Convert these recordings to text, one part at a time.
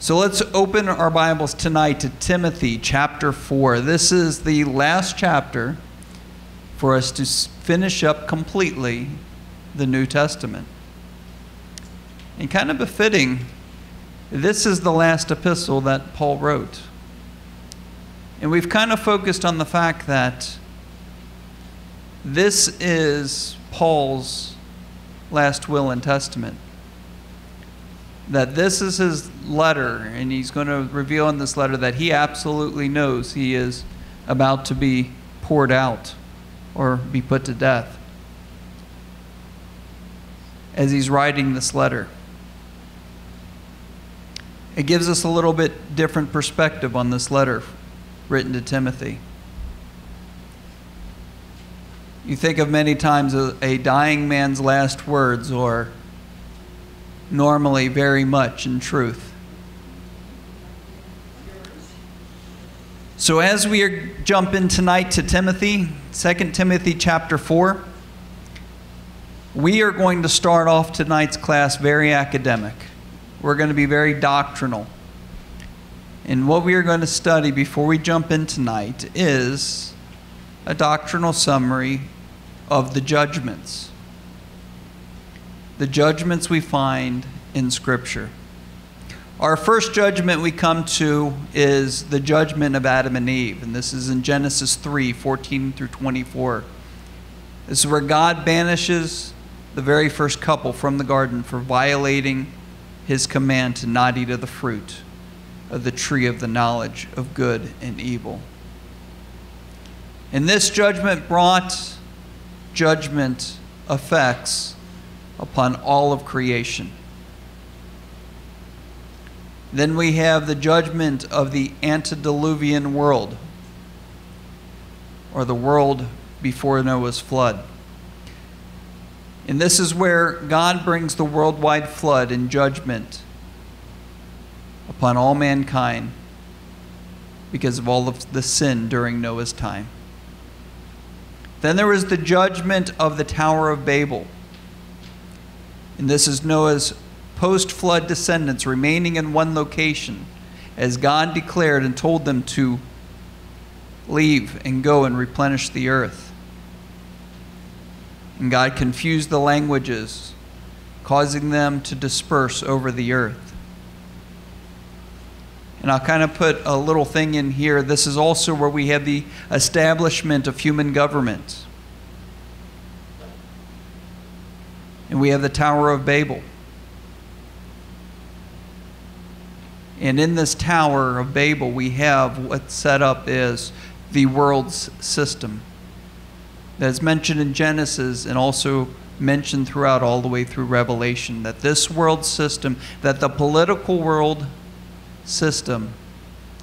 So let's open our Bibles tonight to Timothy chapter 4. This is the last chapter for us to finish up completely the New Testament. And kind of befitting, this is the last epistle that Paul wrote. And we've kind of focused on the fact that this is Paul's last will and testament. That this is his letter, and he's going to reveal in this letter that he absolutely knows he is about to be poured out or be put to death as he's writing this letter. It gives us a little bit different perspective on this letter written to Timothy. You think of many times a, a dying man's last words, or normally very much in truth. So as we are jumping tonight to Timothy, 2 Timothy chapter 4, we are going to start off tonight's class very academic. We're going to be very doctrinal. And what we are going to study before we jump in tonight is a doctrinal summary of the judgments. The judgments we find in Scripture. Our first judgment we come to is the judgment of Adam and Eve, and this is in Genesis 3 14 through 24. This is where God banishes the very first couple from the garden for violating his command to not eat of the fruit of the tree of the knowledge of good and evil. And this judgment brought judgment effects upon all of creation. Then we have the judgment of the antediluvian world, or the world before Noah's flood. And this is where God brings the worldwide flood and judgment upon all mankind because of all of the sin during Noah's time. Then there was the judgment of the Tower of Babel. And this is Noah's post flood descendants remaining in one location as God declared and told them to leave and go and replenish the earth. And God confused the languages, causing them to disperse over the earth. And I'll kind of put a little thing in here. This is also where we have the establishment of human government. And we have the Tower of Babel. And in this Tower of Babel, we have what's set up is the world's system. That's mentioned in Genesis and also mentioned throughout all the way through Revelation. That this world system, that the political world system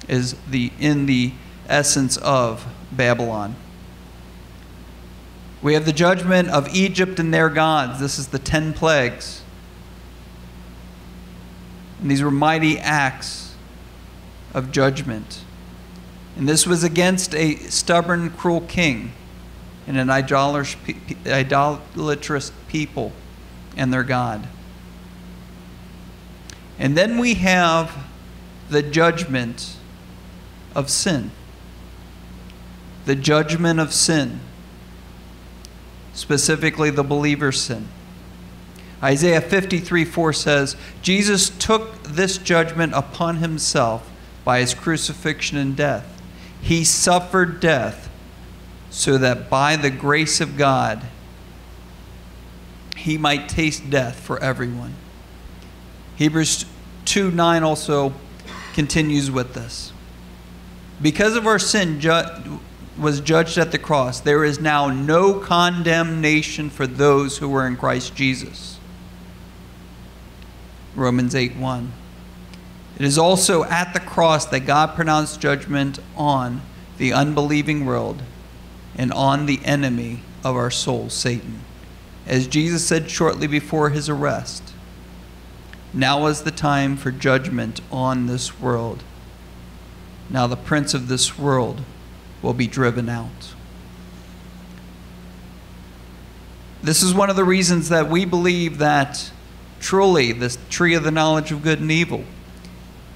is the, in the essence of Babylon. We have the judgment of Egypt and their gods. This is the ten plagues. And these were mighty acts of judgment. And this was against a stubborn, cruel king and an idolatrous people and their God. And then we have the judgment of sin. The judgment of sin, specifically the believer's sin. Isaiah 53 4 says, Jesus took this judgment upon himself by his crucifixion and death. He suffered death so that by the grace of God, he might taste death for everyone. Hebrews 2 9 also continues with this. Because of our sin was judged at the cross, there is now no condemnation for those who are in Christ Jesus. Romans 8 1. It is also at the cross that God pronounced judgment on the unbelieving world and on the enemy of our soul, Satan. As Jesus said shortly before his arrest, now is the time for judgment on this world. Now the prince of this world will be driven out. This is one of the reasons that we believe that truly the tree of the knowledge of good and evil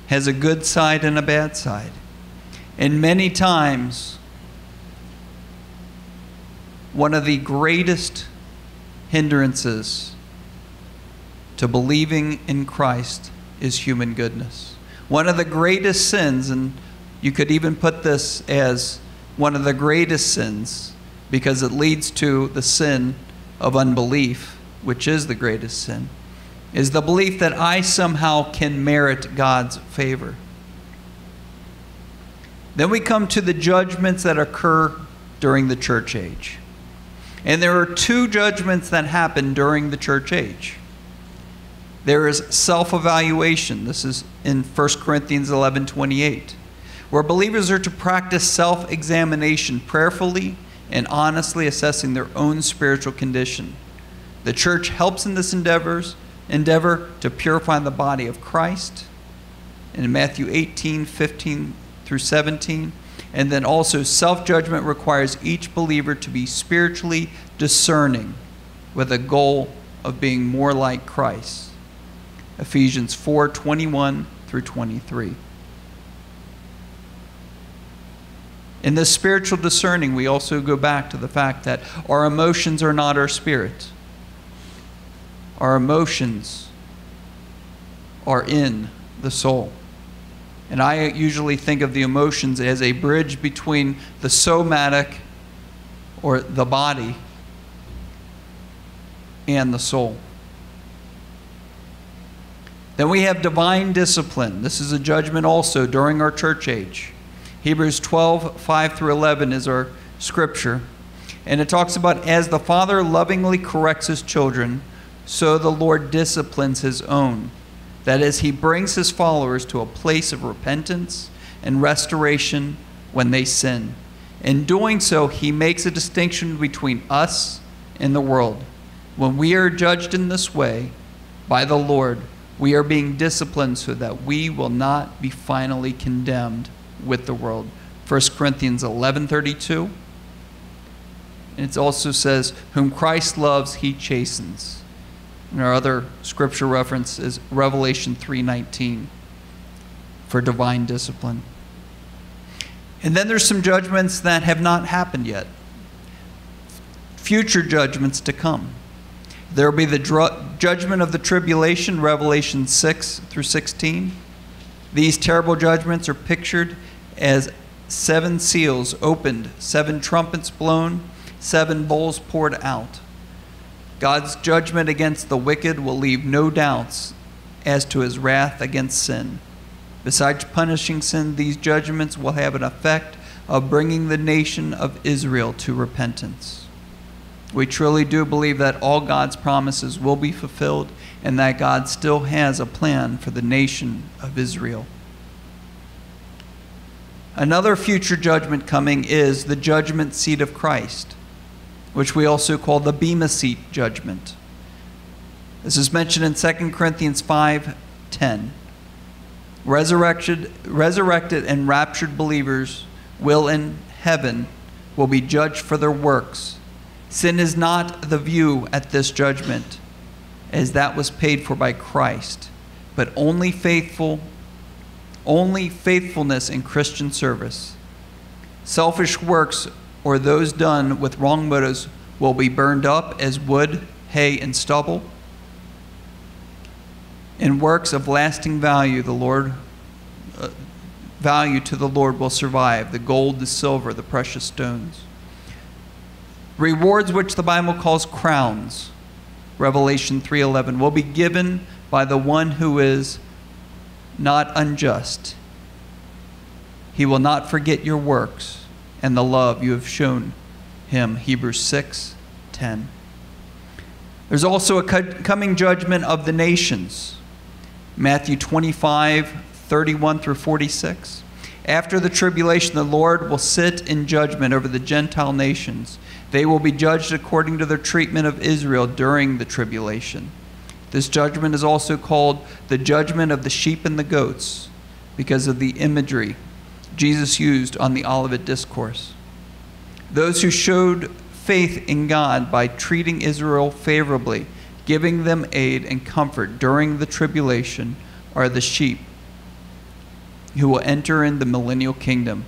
has a good side and a bad side. And many times, one of the greatest hindrances to believing in Christ is human goodness. One of the greatest sins, and you could even put this as one of the greatest sins because it leads to the sin of unbelief, which is the greatest sin, is the belief that I somehow can merit God's favor. Then we come to the judgments that occur during the church age. And there are two judgments that happen during the church age. There is self evaluation. This is in 1 Corinthians 11 28, where believers are to practice self examination prayerfully and honestly assessing their own spiritual condition. The church helps in this endeavors, endeavor to purify the body of Christ. In Matthew 18 15 through 17, and then also, self judgment requires each believer to be spiritually discerning with a goal of being more like Christ. Ephesians 4 21 through 23. In this spiritual discerning, we also go back to the fact that our emotions are not our spirit. Our emotions are in the soul. And I usually think of the emotions as a bridge between the somatic or the body and the soul. Then we have divine discipline. This is a judgment also during our church age. Hebrews 12, 5 through 11 is our scripture. And it talks about as the Father lovingly corrects his children, so the Lord disciplines his own. That is, he brings his followers to a place of repentance and restoration when they sin. In doing so, he makes a distinction between us and the world. When we are judged in this way by the Lord, we are being disciplined so that we will not be finally condemned with the world. 1 Corinthians 11:32. It also says, "Whom Christ loves, he chastens." And our other scripture reference is Revelation 3:19 for divine discipline. And then there's some judgments that have not happened yet. Future judgments to come. There will be the judgment of the tribulation, Revelation 6 through 16. These terrible judgments are pictured as seven seals opened, seven trumpets blown, seven bowls poured out. God's judgment against the wicked will leave no doubts as to his wrath against sin. Besides punishing sin, these judgments will have an effect of bringing the nation of Israel to repentance. We truly do believe that all God's promises will be fulfilled and that God still has a plan for the nation of Israel. Another future judgment coming is the judgment seat of Christ which we also call the Bema Seat judgment. This is mentioned in 2 Corinthians 5:10. Resurrected, resurrected and raptured believers will in heaven will be judged for their works. Sin is not the view at this judgment, as that was paid for by Christ, but only faithful only faithfulness in Christian service. Selfish works or those done with wrong motives will be burned up as wood, hay, and stubble. In works of lasting value, the Lord uh, value to the Lord will survive: the gold, the silver, the precious stones. Rewards which the Bible calls crowns, Revelation 3:11, will be given by the one who is not unjust. He will not forget your works and the love you have shown him. Hebrews 6 10. There's also a coming judgment of the nations. Matthew 25 31 through 46. After the tribulation, the Lord will sit in judgment over the Gentile nations. They will be judged according to their treatment of Israel during the tribulation. This judgment is also called the judgment of the sheep and the goats because of the imagery Jesus used on the Olivet Discourse. Those who showed faith in God by treating Israel favorably, giving them aid and comfort during the tribulation, are the sheep. who will enter in the millennial kingdom.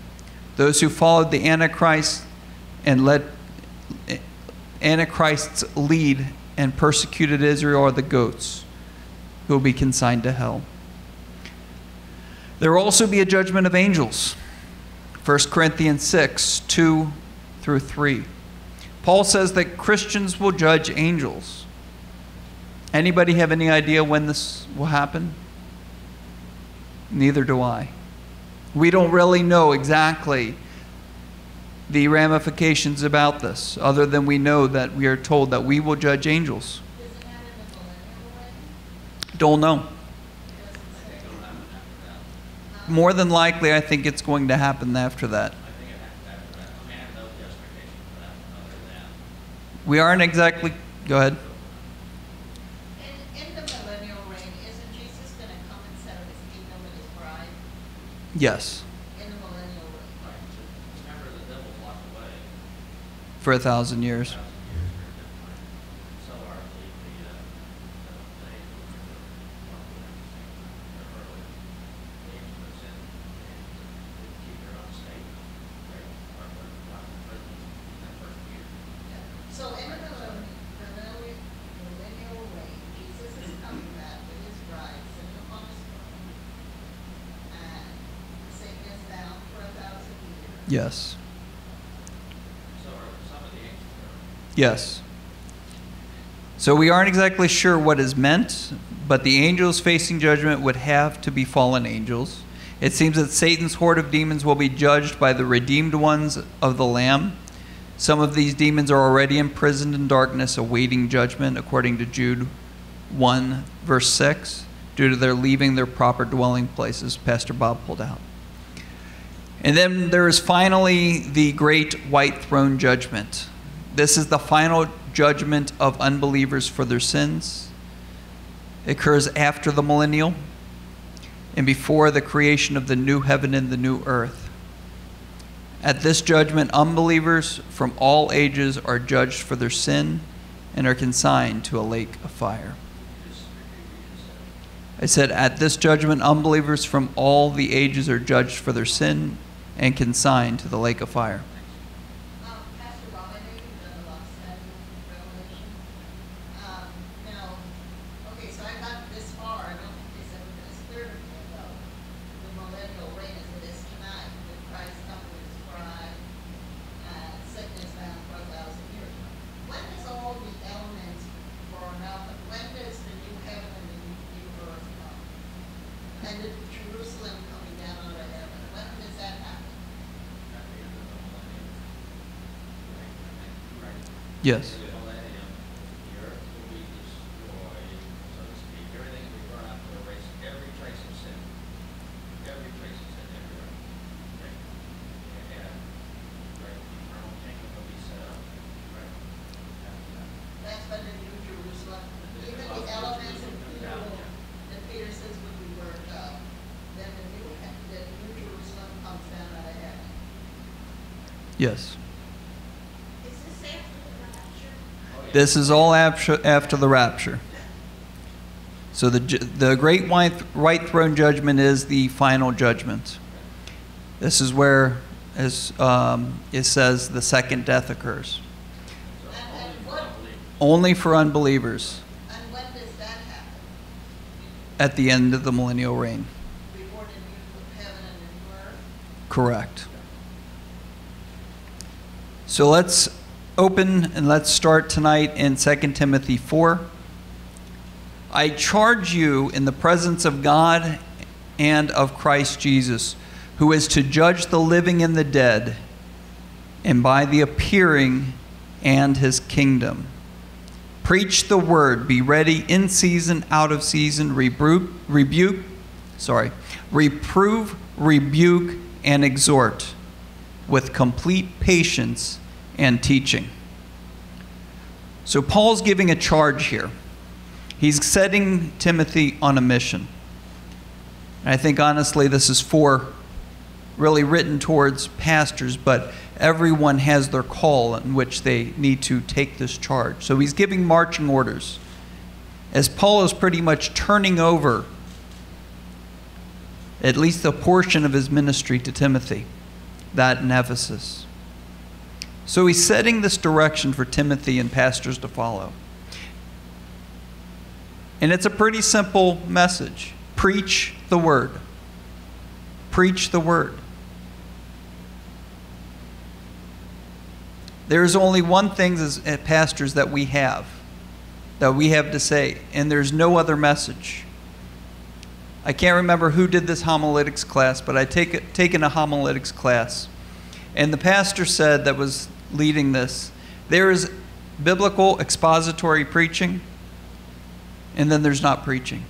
Those who followed the Antichrist and led Antichrist's lead and persecuted Israel are the goats who will be consigned to hell. There will also be a judgment of angels. 1 Corinthians 6 2 through 3. Paul says that Christians will judge angels. Anybody have any idea when this will happen? Neither do I. We don't really know exactly the ramifications about this, other than we know that we are told that we will judge angels. Don't know. More than likely, I think it's going to happen after that. We aren't exactly. Go ahead. In, in the millennial reign, isn't Jesus going to come and set up his kingdom with his bride? Yes, In the millennial reign. Remember, the devil's locked away. For a thousand years. Uh. Yes. So are some of the angels are. Yes. So we aren't exactly sure what is meant, but the angels facing judgment would have to be fallen angels. It seems that Satan's horde of demons will be judged by the redeemed ones of the Lamb. Some of these demons are already imprisoned in darkness, awaiting judgment, according to Jude 1, verse 6, due to their leaving their proper dwelling places, Pastor Bob pulled out. And then there is finally the great white throne judgment. This is the final judgment of unbelievers for their sins. It occurs after the millennial and before the creation of the new heaven and the new earth. At this judgment, unbelievers from all ages are judged for their sin and are consigned to a lake of fire. I said, At this judgment, unbelievers from all the ages are judged for their sin and consigned to the lake of fire. Um, Pastor Bob, I know you've done a lot of study in Revelation. Um, now, okay, so I got this far, I don't think they said it was clear to me about the millennial reign as it is tonight, with Christ coming with his bride, and Satan is bound for a thousand years. When does all the elements burn out, when does the new heaven and the new, new earth come? And the Jerusalem coming down out of heaven, when does that happen? At the end of the millennium. Right, right. Yes. In the millennium, the earth will be destroyed, so to speak. Everything will be burned up to erase every trace of sin. Every trace of sin everywhere. Okay? And, right, the eternal kingdom will be set up. Right? After that. That's when the New Jerusalem, even the elements of Peter, that Peter says would be burned up, then the new, he- the New Jerusalem comes down out of heaven. Yes. Is this after the rapture? Oh, yeah. This is all after, the rapture. So the, the great white, white throne judgment is the final judgment. This is where, as um, it says, the second death occurs. Only for unbelievers. Only for unbelievers And when does that happen? at the end of the millennial reign. Correct. So let's open and let's start tonight in 2 Timothy 4. I charge you in the presence of God and of Christ Jesus, who is to judge the living and the dead, and by the appearing and his kingdom. Preach the word, be ready in season, out of season, rebuke, rebuke, sorry, reprove, rebuke, and exhort with complete patience and teaching. So Paul's giving a charge here. He's setting Timothy on a mission. And I think honestly this is for really written towards pastors, but everyone has their call in which they need to take this charge. So he's giving marching orders. As Paul is pretty much turning over at least a portion of his ministry to Timothy, that in Ephesus. So he's setting this direction for Timothy and pastors to follow. And it's a pretty simple message preach the word. Preach the word. There's only one thing as eh, pastors that we have, that we have to say, and there's no other message. I can't remember who did this homiletics class, but I take taken a homiletics class, and the pastor said that was leading this, there is biblical expository preaching, and then there's not preaching.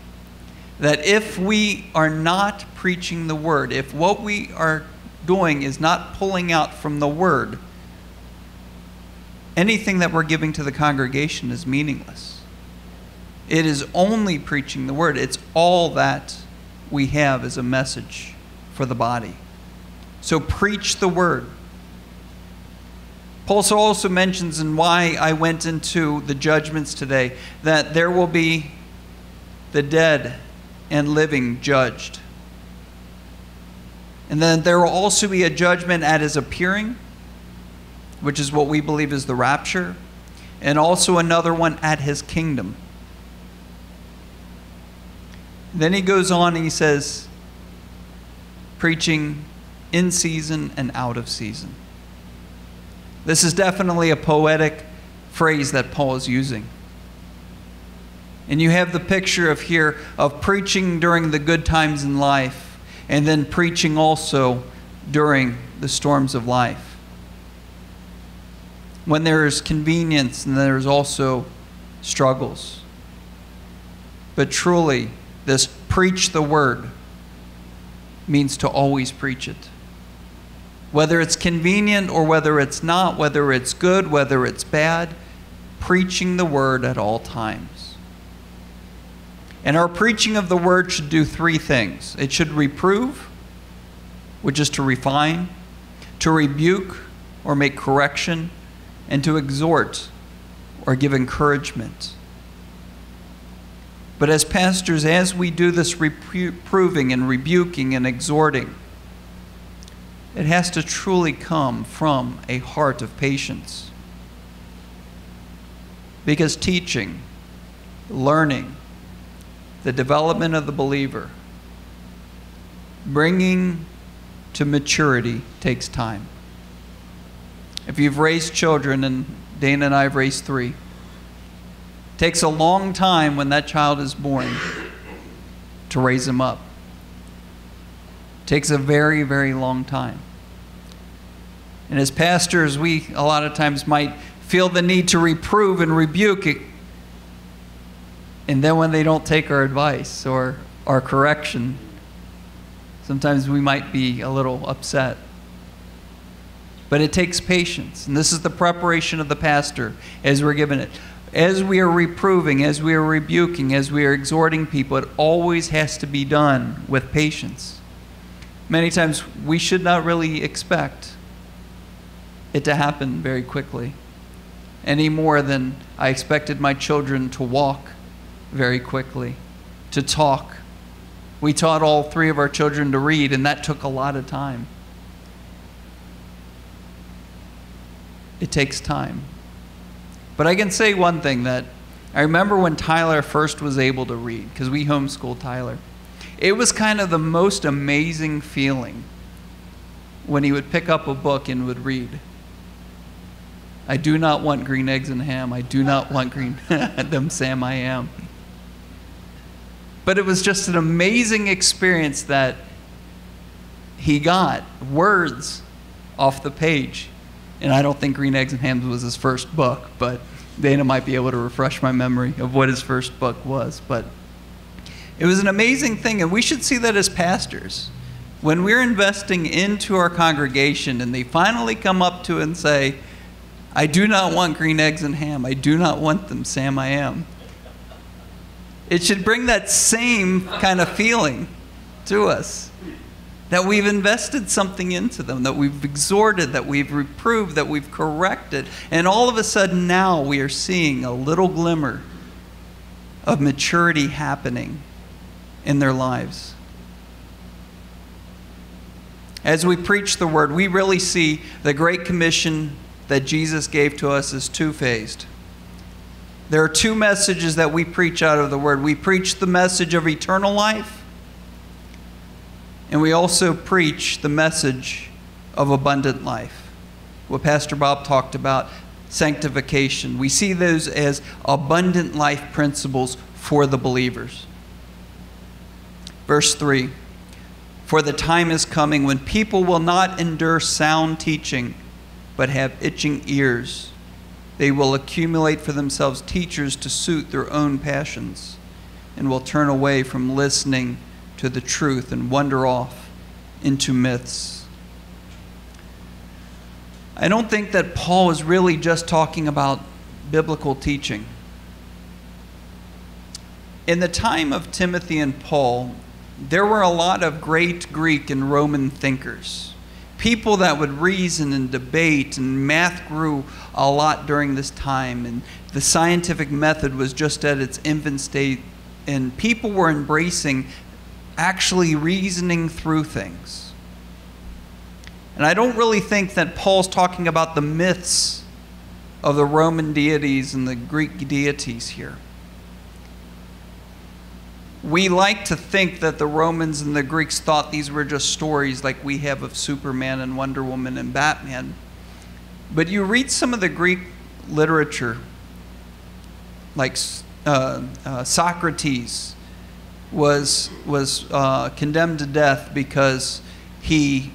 That if we are not preaching the word, if what we are doing is not pulling out from the word, anything that we're giving to the congregation is meaningless. It is only preaching the word, it's all that we have as a message for the body. So preach the word. Paul also mentions in why I went into the judgments today that there will be the dead and living judged. And then there will also be a judgment at his appearing, which is what we believe is the rapture, and also another one at his kingdom. Then he goes on and he says, preaching in season and out of season. This is definitely a poetic phrase that Paul is using. And you have the picture of here of preaching during the good times in life and then preaching also during the storms of life. When there is convenience and there is also struggles. But truly, this preach the word means to always preach it whether it's convenient or whether it's not, whether it's good, whether it's bad, preaching the word at all times. And our preaching of the word should do three things it should reprove, which is to refine, to rebuke or make correction, and to exhort or give encouragement. But as pastors, as we do this reproving and rebuking and exhorting, it has to truly come from a heart of patience. Because teaching, learning, the development of the believer, bringing to maturity takes time. If you've raised children, and Dana and I have raised three, it takes a long time when that child is born to raise them up takes a very, very long time. And as pastors, we a lot of times might feel the need to reprove and rebuke it. And then when they don't take our advice or our correction, sometimes we might be a little upset. But it takes patience. And this is the preparation of the pastor as we're given it. As we are reproving, as we are rebuking, as we are exhorting people, it always has to be done with patience many times we should not really expect it to happen very quickly, any more than I expected my children to walk very quickly, to talk. We taught all three of our children to read, and that took a lot of time. It takes time. But I can say one thing that I remember when Tyler first was able to read, because we homeschooled Tyler. It was kind of the most amazing feeling when he would pick up a book and would read. I do not want green eggs and ham. I do not want green them Sam I am. But it was just an amazing experience that he got words off the page. And I don't think Green Eggs and Ham was his first book, but Dana might be able to refresh my memory of what his first book was. But it was an amazing thing, and we should see that as pastors. When we're investing into our congregation and they finally come up to and say, I do not want green eggs and ham. I do not want them, Sam, I am. It should bring that same kind of feeling to us that we've invested something into them, that we've exhorted, that we've reproved, that we've corrected. And all of a sudden now we are seeing a little glimmer of maturity happening in their lives. As we preach the word, we really see the Great Commission that Jesus gave to us is two phased. There are two messages that we preach out of the word. We preach the message of eternal life, and we also preach the message of abundant life. What Pastor Bob talked about, sanctification. We see those as abundant life principles for the believers. Verse 3 For the time is coming when people will not endure sound teaching, but have itching ears. They will accumulate for themselves teachers to suit their own passions, and will turn away from listening to the truth and wander off into myths. I don't think that Paul is really just talking about biblical teaching. In the time of Timothy and Paul, there were a lot of great Greek and Roman thinkers, people that would reason and debate, and math grew a lot during this time, and the scientific method was just at its infant state, and people were embracing actually reasoning through things. And I don't really think that Paul's talking about the myths of the Roman deities and the Greek deities here we like to think that the Romans and the Greeks thought these were just stories like we have of Superman and Wonder Woman and Batman. But you read some of the Greek literature, like uh, uh, Socrates was, was uh, condemned to death because he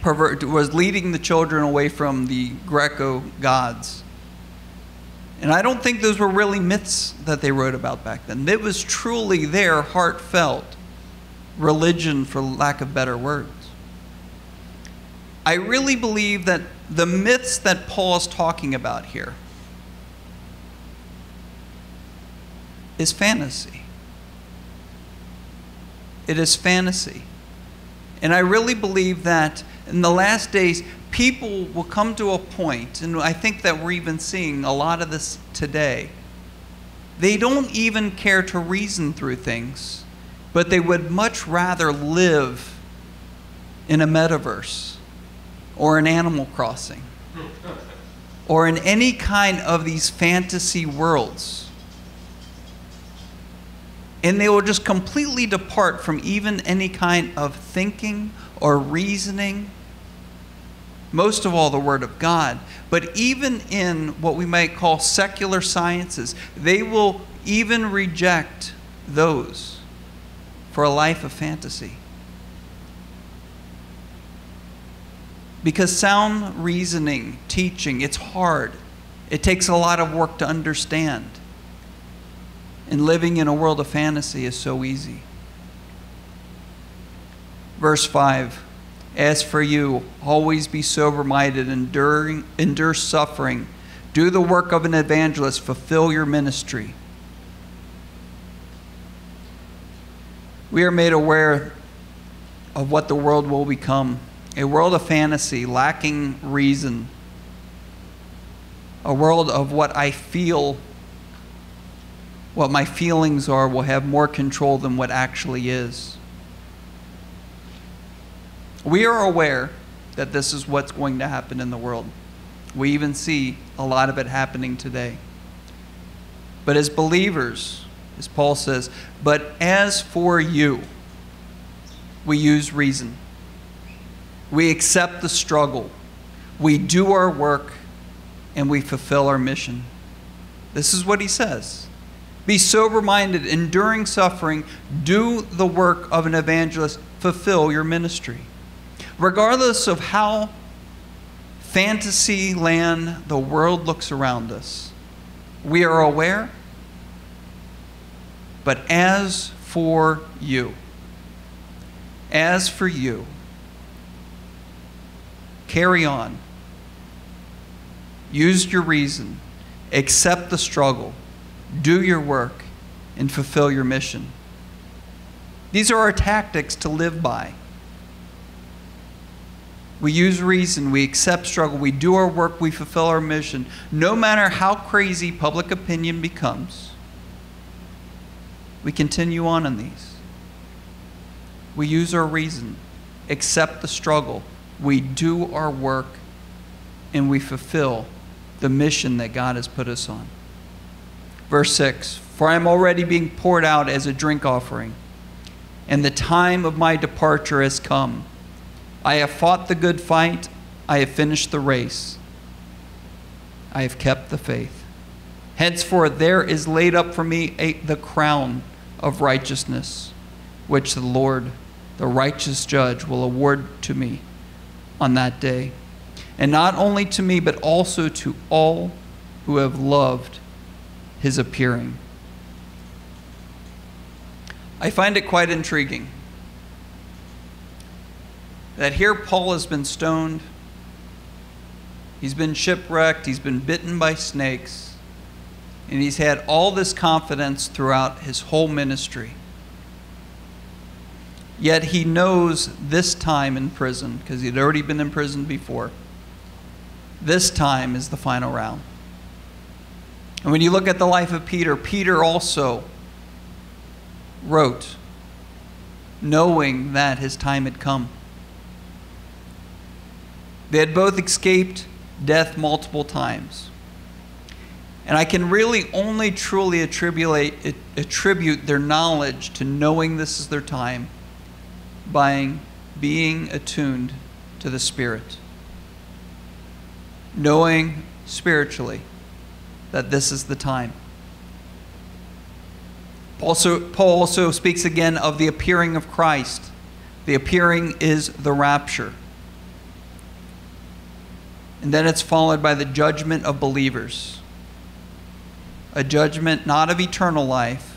pervert, was leading the children away from the Greco gods. And I don't think those were really myths that they wrote about back then. It was truly their heartfelt religion, for lack of better words. I really believe that the myths that Paul is talking about here is fantasy. It is fantasy. And I really believe that in the last days, people will come to a point, and I think that we're even seeing a lot of this today. They don't even care to reason through things, but they would much rather live in a metaverse or an Animal Crossing or in any kind of these fantasy worlds. And they will just completely depart from even any kind of thinking or reasoning most of all the Word of God. But even in what we might call secular sciences, they will even reject those for a life of fantasy. Because sound reasoning, teaching, it's hard. It takes a lot of work to understand. And living in a world of fantasy is so easy. Verse 5 as for you, always be sober minded, enduring, endure suffering, do the work of an evangelist, fulfill your ministry. We are made aware of what the world will become a world of fantasy, lacking reason, a world of what I feel, what my feelings are, will have more control than what actually is. We are aware that this is what's going to happen in the world. We even see a lot of it happening today. But as believers, as Paul says, but as for you, we use reason. We accept the struggle. We do our work and we fulfill our mission. This is what he says. Be sober minded, enduring suffering, do the work of an evangelist, fulfill your ministry regardless of how fantasy land the world looks around us, we are aware. But as for you, as for you, carry on. Use your reason. Accept the struggle. Do your work and fulfill your mission. These are our tactics to live by. We use reason, we accept struggle, we do our work, we fulfill our mission, no matter how crazy public opinion becomes. We continue on in these. We use our reason, accept the struggle. We do our work and we fulfill the mission that God has put us on. Verse 6 For I am already being poured out as a drink offering, and the time of my departure has come. I have fought the good fight, I have finished the race, I have kept the faith. Henceforth, there is laid up for me a, the crown of righteousness, which the Lord, the righteous judge, will award to me on that day. And not only to me, but also to all who have loved his appearing. I find it quite intriguing that here Paul has been stoned, he's been shipwrecked, he's been bitten by snakes, and he's had all this confidence throughout his whole ministry. Yet he knows this time in prison, because he'd already been in prison before, this time is the final round. And when you look at the life of Peter, Peter also wrote, knowing that his time had come. They had both escaped death multiple times. And I can really only truly attribute, attribute their knowledge to knowing this is their time by being attuned to the Spirit. Knowing spiritually that this is the time. Also, Paul also speaks again of the appearing of Christ. The appearing is the rapture. And then it's followed by the judgment of believers. A judgment not of eternal life,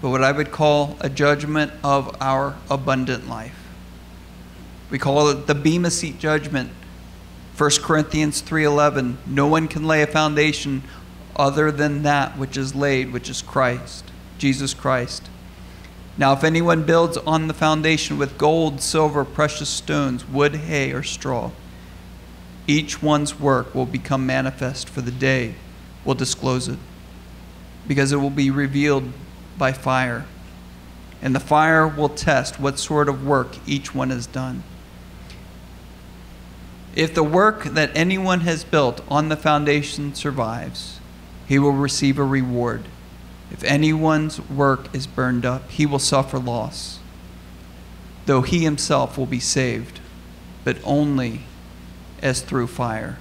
but what I would call a judgment of our abundant life. We call it the Bema Seat judgment 1 Corinthians 3:11 No one can lay a foundation other than that which is laid which is Christ Jesus Christ Now if anyone builds on the foundation with gold silver precious stones wood hay or straw each one's work will become manifest for the day will disclose it. Because it will be revealed by fire. And the fire will test what sort of work each one has done. If the work that anyone has built on the foundation survives, he will receive a reward. If anyone's work is burned up, he will suffer loss, though he himself will be saved, but only as through fire.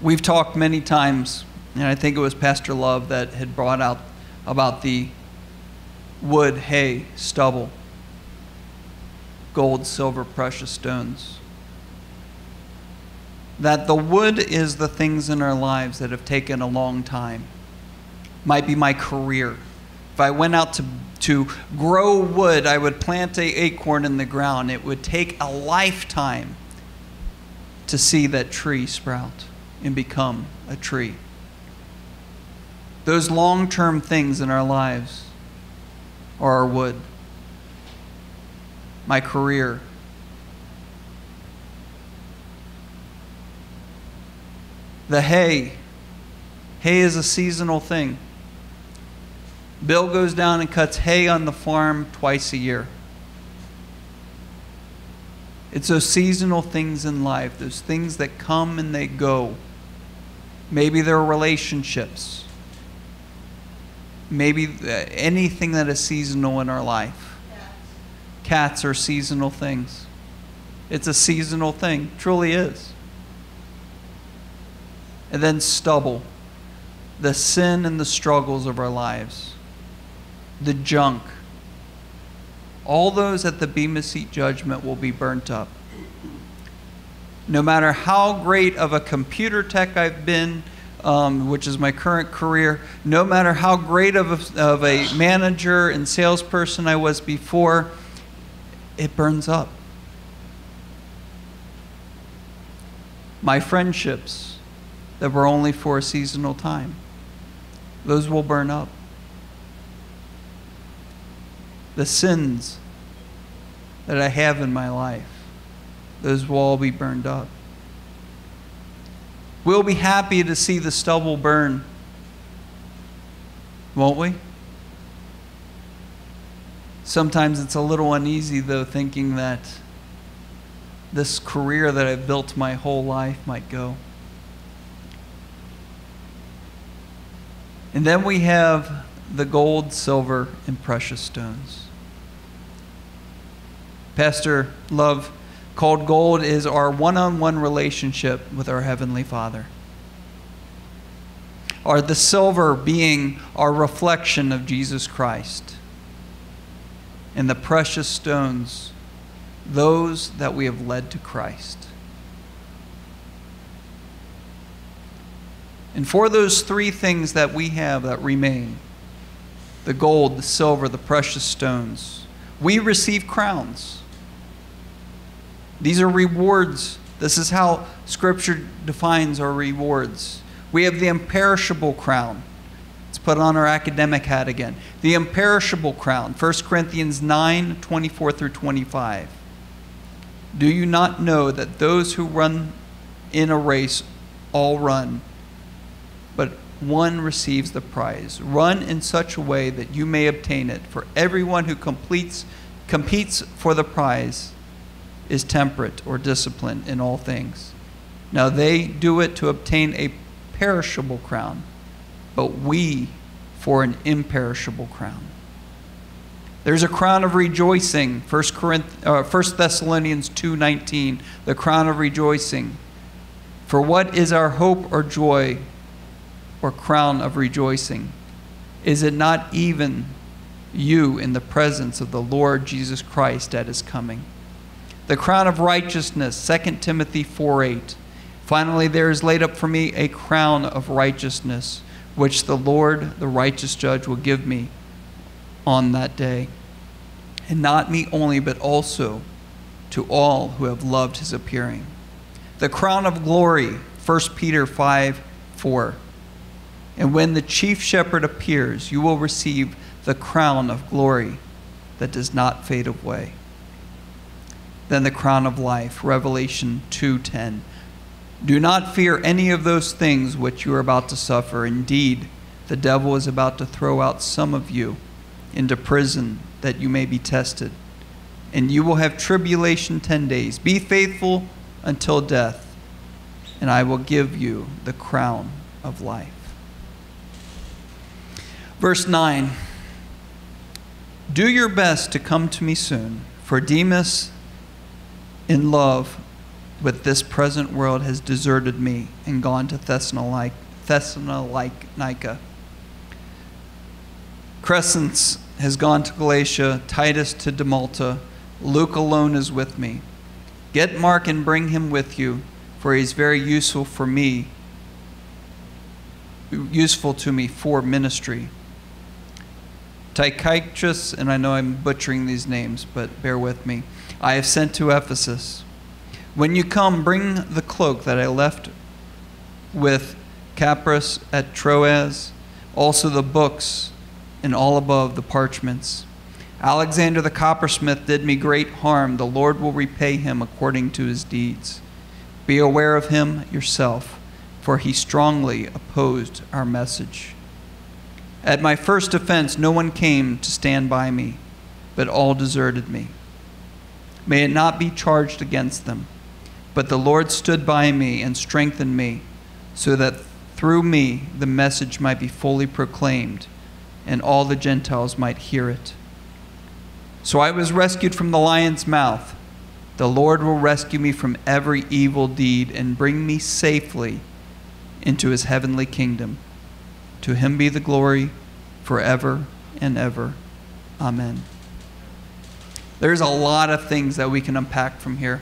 We've talked many times, and I think it was Pastor Love that had brought out about the wood, hay, stubble gold, silver, precious stones. That the wood is the things in our lives that have taken a long time. Might be my career. If I went out to, to grow wood, I would plant a acorn in the ground. It would take a lifetime to see that tree sprout and become a tree. Those long term things in our lives are our wood my career. The hay. Hay is a seasonal thing. Bill goes down and cuts hay on the farm twice a year. It's those seasonal things in life, those things that come and they go. Maybe they're relationships. Maybe anything that is seasonal in our life. Cats are seasonal things. It's a seasonal thing, truly is. And then stubble, the sin and the struggles of our lives, the junk. All those at the Bema Seat judgment will be burnt up. No matter how great of a computer tech I've been, um, which is my current career, no matter how great of a, of a manager and salesperson I was before, it burns up. My friendships that were only for a seasonal time, those will burn up. The sins that I have in my life, those will all be burned up. We'll be happy to see the stubble burn, won't we? Sometimes it's a little uneasy, though, thinking that this career that I've built my whole life might go. And then we have the gold, silver, and precious stones. Pastor Love called gold is our one on one relationship with our Heavenly Father. Or the silver being our reflection of Jesus Christ. And the precious stones, those that we have led to Christ. And for those three things that we have that remain the gold, the silver, the precious stones we receive crowns. These are rewards. This is how Scripture defines our rewards. We have the imperishable crown. Let's put on our academic hat again. The imperishable crown, 1 Corinthians 9 24 through 25. Do you not know that those who run in a race all run, but one receives the prize? Run in such a way that you may obtain it. For everyone who completes, competes for the prize is temperate or disciplined in all things. Now they do it to obtain a perishable crown, but we for an imperishable crown. There's a crown of rejoicing, 1, Corinth, uh, 1 Thessalonians 2:19, the crown of rejoicing. For what is our hope or joy or crown of rejoicing? Is it not even you in the presence of the Lord Jesus Christ at his coming? The crown of righteousness, 2 Timothy 4:8. Finally, there is laid up for me a crown of righteousness, which the Lord, the righteous judge, will give me on that day. And not me only, but also to all who have loved his appearing. The crown of glory, 1 Peter 5 4. And when the chief shepherd appears, you will receive the crown of glory that does not fade away than the crown of life. Revelation 2:10. Do not fear any of those things which you are about to suffer. Indeed, the devil is about to throw out some of you into prison that you may be tested. And you will have tribulation 10 days. Be faithful until death, and I will give you the crown of life. Verse 9 Do your best to come to me soon, for Demas in love with this present world has deserted me and gone to Thessalonica. Crescens has gone to Galatia, Titus to Dalmatia. Luke alone is with me. Get Mark and bring him with you, for he is very useful for me, useful to me for ministry. Tychicus, and I know I'm butchering these names, but bear with me. I have sent to Ephesus. When you come, bring the cloak that I left with Carpus at Troas, also the books, and all above the parchments. Alexander the coppersmith did me great harm. The Lord will repay him according to his deeds. Be aware of him yourself, for he strongly opposed our message. At my first offense, no one came to stand by me, but all deserted me. May it not be charged against them. But the Lord stood by me and strengthened me, so that through me the message might be fully proclaimed, and all the Gentiles might hear it. So I was rescued from the lion's mouth. The Lord will rescue me from every evil deed and bring me safely into his heavenly kingdom. To him be the glory forever and ever. Amen. There's a lot of things that we can unpack from here.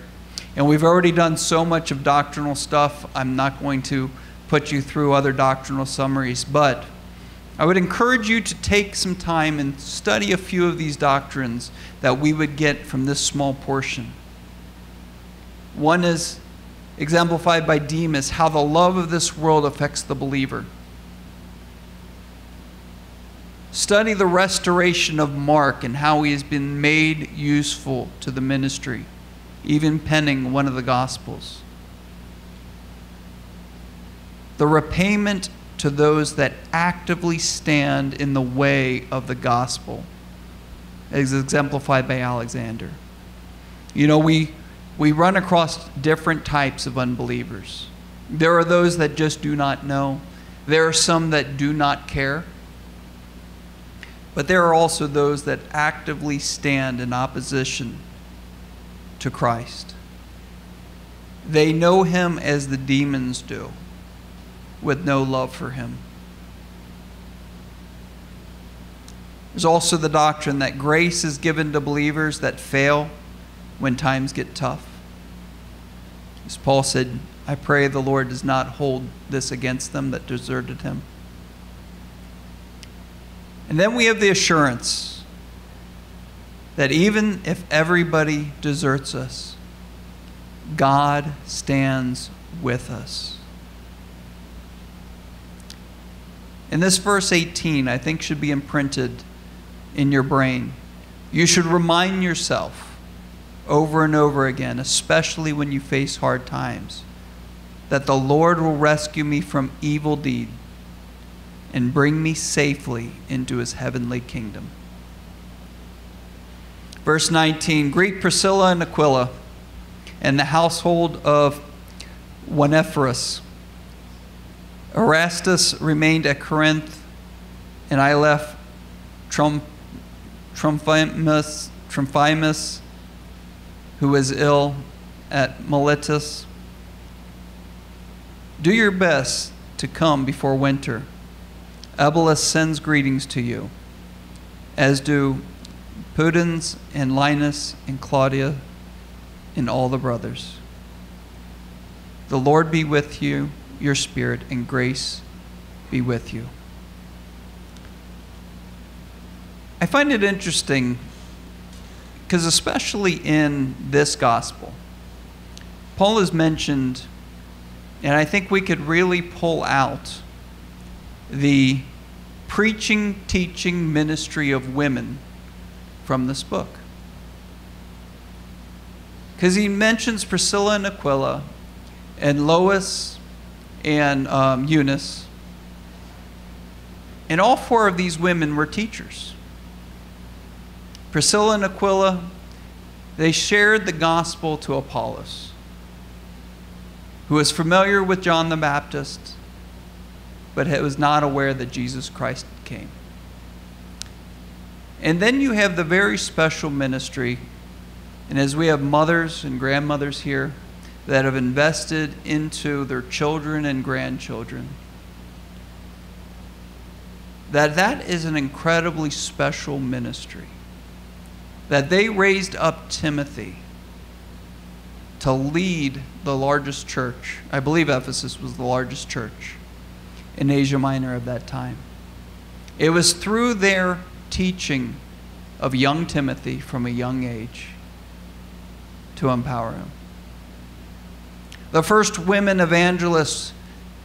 And we've already done so much of doctrinal stuff. I'm not going to put you through other doctrinal summaries, but I would encourage you to take some time and study a few of these doctrines that we would get from this small portion. One is exemplified by Demas how the love of this world affects the believer. Study the restoration of Mark and how he has been made useful to the ministry, even penning one of the Gospels. The repayment to those that actively stand in the way of the gospel. as exemplified by Alexander. You know, we, we run across different types of unbelievers. There are those that just do not know, there are some that do not care. But there are also those that actively stand in opposition to Christ. They know him as the demons do, with no love for him. There's also the doctrine that grace is given to believers that fail when times get tough. As Paul said, I pray the Lord does not hold this against them that deserted him. And then we have the assurance that even if everybody deserts us, God stands with us. In this verse 18, I think should be imprinted in your brain. You should remind yourself over and over again, especially when you face hard times, that the Lord will rescue me from evil deed and bring me safely into his heavenly kingdom. Verse 19 Greet Priscilla and Aquila and the household of Onesiphorus. Erastus remained at Corinth, and I left Trophimus, Trophimus, who was ill at Miletus. Do your best to come before winter. Eubulus sends greetings to you, as do Pudens and Linus and Claudia and all the brothers. The Lord be with you, your spirit, and grace be with you. I find it interesting because, especially in this gospel, Paul has mentioned, and I think we could really pull out the preaching, teaching ministry of women from this book. Because he mentions Priscilla and Aquila, and Lois and um, Eunice. And all four of these women were teachers. Priscilla and Aquila, they shared the gospel to Apollos, who was familiar with John the Baptist, but was not aware that Jesus Christ came. And then you have the very special ministry, and as we have mothers and grandmothers here that have invested into their children and grandchildren, that that is an incredibly special ministry. That they raised up Timothy to lead the largest church. I believe Ephesus was the largest church in Asia Minor at that time. It was through their teaching of young Timothy from a young age to empower him. The first women evangelists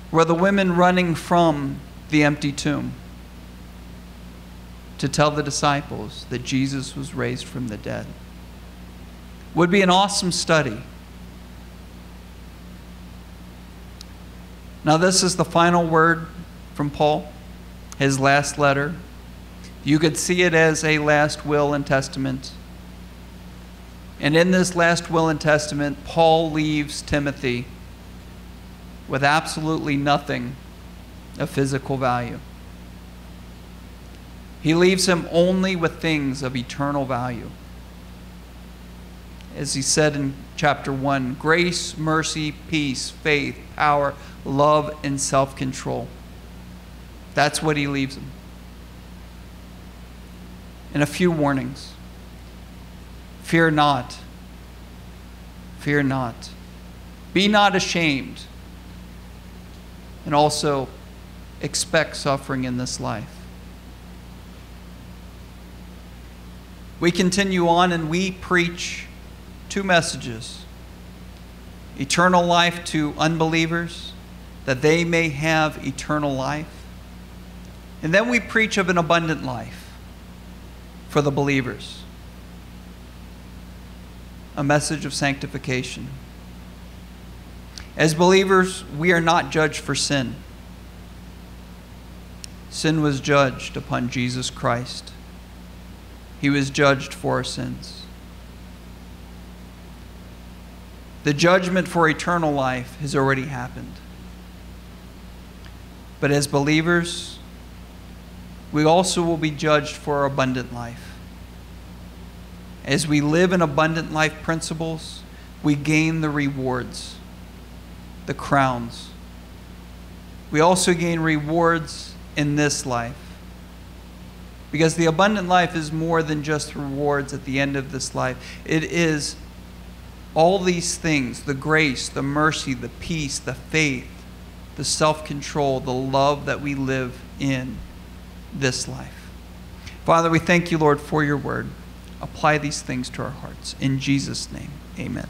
were the women running from the empty tomb to tell the disciples that Jesus was raised from the dead. Would be an awesome study. Now, this is the final word from Paul, his last letter. You could see it as a last will and testament. And in this last will and testament, Paul leaves Timothy with absolutely nothing of physical value. He leaves him only with things of eternal value. As he said in chapter 1 grace, mercy, peace, faith, power, love, and self control. That's what he leaves them. And a few warnings. Fear not. Fear not. Be not ashamed. And also expect suffering in this life. We continue on and we preach two messages eternal life to unbelievers, that they may have eternal life. And then we preach of an abundant life for the believers a message of sanctification. As believers, we are not judged for sin. Sin was judged upon Jesus Christ. He was judged for our sins. The judgment for eternal life has already happened. But as believers, we also will be judged for our abundant life. As we live in abundant life principles, we gain the rewards, the crowns. We also gain rewards in this life. Because the abundant life is more than just rewards at the end of this life. It is all these things the grace, the mercy, the peace, the faith, the self control, the love that we live in this life. Father, we thank you, Lord, for your word. Apply these things to our hearts. In Jesus' name, amen.